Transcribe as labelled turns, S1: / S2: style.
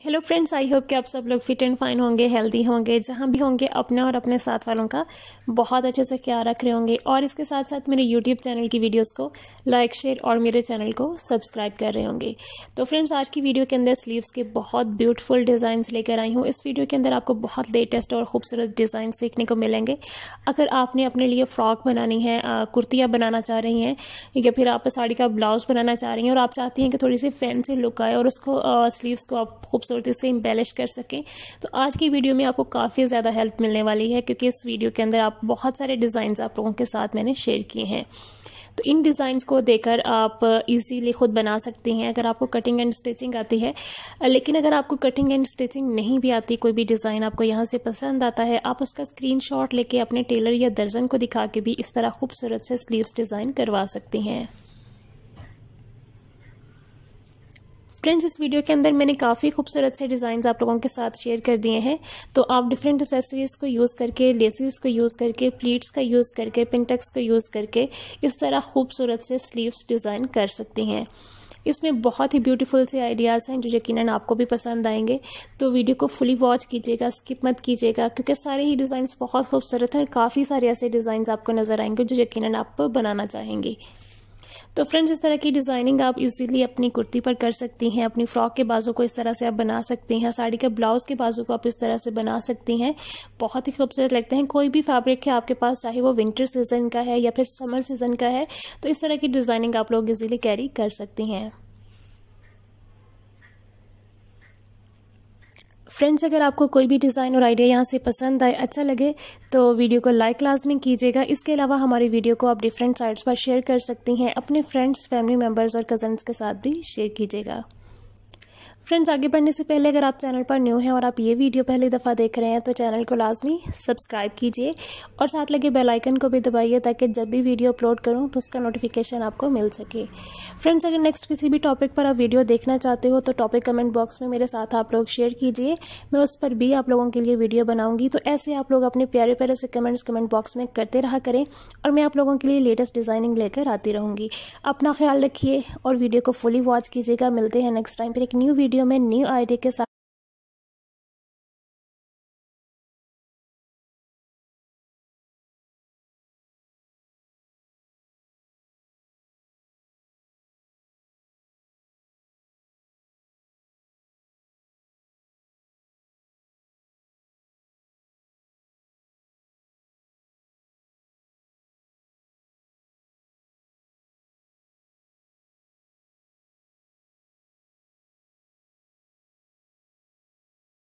S1: Hello friends I hope कि आप सब लोग फिट एंड फाइन होंगे हेल्दी होंगे, जहाँ भी होंगे अपने और अपने साथ वालों का बहुत अच्छे से ख्याल रख रहे होंगे। और इसके साथ साथ मेरे यूट्यूब चैनल की वीडियोस को लाइक शेयर और मेरे चैनल को सब्सक्राइब कर रहे होंगे। तो फ्रेंड्स आज की वीडियो के अंदर स्लीव्स के बहुत ब्यूटीफुल डिज़ाइंस लेकर आई हूँ। इस वीडियो के अंदर आपको बहुत लेटेस्ट और खूबसूरत डिज़ाइन सीखने को मिलेंगे। अगर आपने अपने लिए फ़्रॉक बनानी है कुर्तियाँ बनाना चाह रही हैं, या फिर आप साड़ी का ब्लाउज़ बनाना चाह रही हैं और आप चाहती हैं कि थोड़ी सी फैंसी लुक आए और उसको स्लीव्स को आप खूब खूबसूरती से इम्बेलिश कर सकें। तो आज की वीडियो में आपको काफ़ी ज़्यादा हेल्प मिलने वाली है, क्योंकि इस वीडियो के अंदर आप बहुत सारे डिज़ाइन आप लोगों के साथ मैंने शेयर किए हैं। तो इन डिज़ाइंस को देकर आप इजीली खुद बना सकती हैं, अगर आपको कटिंग एंड स्टिचिंग आती है। लेकिन अगर आपको कटिंग एंड स्टिचिंग नहीं भी आती, कोई भी डिज़ाइन आपको यहाँ से पसंद आता है, आप उसका स्क्रीनशॉट लेके अपने टेलर या दर्जन को दिखा के भी इस तरह खूबसूरत से स्लीव्स डिज़ाइन करवा सकती हैं। फ्रेंड्स इस वीडियो के अंदर मैंने काफ़ी खूबसूरत से डिज़ाइन आप लोगों के साथ शेयर कर दिए हैं। तो आप डिफरेंट एसेसरीज़ को यूज़ करके लेसिस को यूज़ करके प्लीट्स का यूज़ करके पिंटेक्स को यूज़ करके इस तरह खूबसूरत से स्लीव्स डिज़ाइन कर सकती हैं। इसमें बहुत ही ब्यूटीफुल से आइडियाज़ हैं जो यकीनन आपको भी पसंद आएँगे। तो वीडियो को फुली वॉच कीजिएगा स्किप मत कीजिएगा, क्योंकि सारे ही डिज़ाइंस बहुत खूबसूरत हैं और काफ़ी सारे ऐसे डिज़ाइन आपको नज़र आएँगे जो यकीनन आप बनाना चाहेंगे। तो फ्रेंड्स, इस तरह की डिज़ाइनिंग आप इजीली अपनी कुर्ती पर कर सकती हैं, अपनी फ्रॉक के बाजू को इस तरह से आप बना सकती हैं, साड़ी के ब्लाउज़ के बाजू को आप इस तरह से बना सकती हैं। बहुत ही खूबसूरत लगते हैं। कोई भी फैब्रिक है आपके पास, चाहे वो विंटर सीज़न का है या फिर समर सीज़न का है तो इस तरह की डिज़ाइनिंग आप लोग ईजिली कैरी कर सकती हैं। फ्रेंड्स अगर आपको कोई भी डिज़ाइन और आइडिया यहाँ से पसंद आए अच्छा लगे तो वीडियो को लाइक लाजमी कीजिएगा। इसके अलावा हमारी वीडियो को आप डिफरेंट साइट्स पर शेयर कर सकती हैं। अपने फ्रेंड्स फैमिली मेंबर्स और कज़न्स के साथ भी शेयर कीजिएगा। फ्रेंड्स आगे बढ़ने से पहले अगर आप चैनल पर न्यू हैं और आप ये वीडियो पहली दफ़ा देख रहे हैं तो चैनल को लाजमी सब्सक्राइब कीजिए और साथ लगे बेल आइकन को भी दबाइए ताकि जब भी वीडियो अपलोड करूँ तो उसका नोटिफिकेशन आपको मिल सके। फ्रेंड्स अगर नेक्स्ट किसी भी टॉपिक पर आप वीडियो देखना चाहते हो तो टॉपिक कमेंट बॉक्स में मेरे साथ आप लोग शेयर कीजिए। मैं उस पर भी आप लोगों के लिए वीडियो बनाऊँगी तो ऐसे आप लोग अपने प्यारे प्यारे से कमेंट्स कमेंट बॉक्स में करते रहा करें और मैं आप लोगों के लिए लेटेस्ट डिज़ाइनिंग लेकर आती रहूँगी। अपना ख्याल रखिए और वीडियो को फुली वॉच कीजिएगा। मिलते हैं नेक्स्ट टाइम पर एक न्यू वीडियो में न्यू आइडिया के साथ